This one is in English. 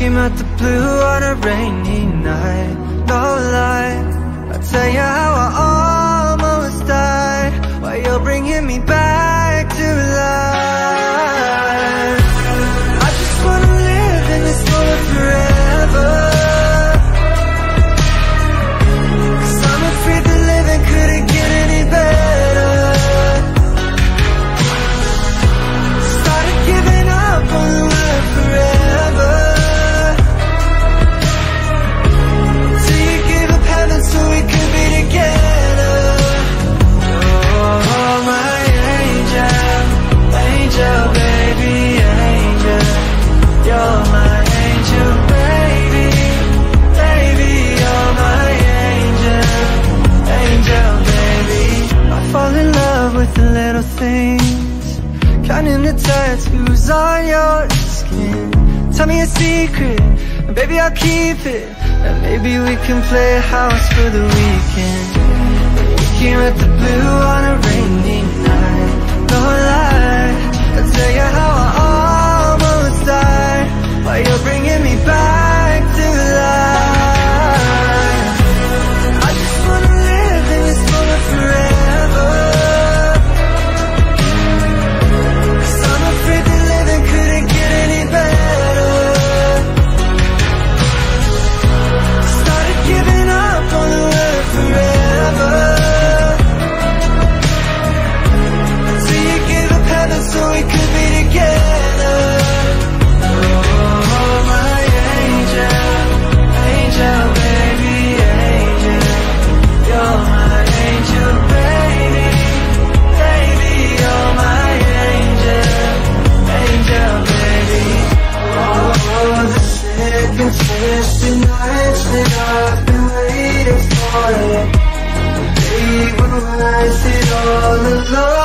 came out the blue on a rainy night things. Counting the tattoos on your skin. Tell me a secret, baby I'll keep it. And maybe we can play house for the weekend all alone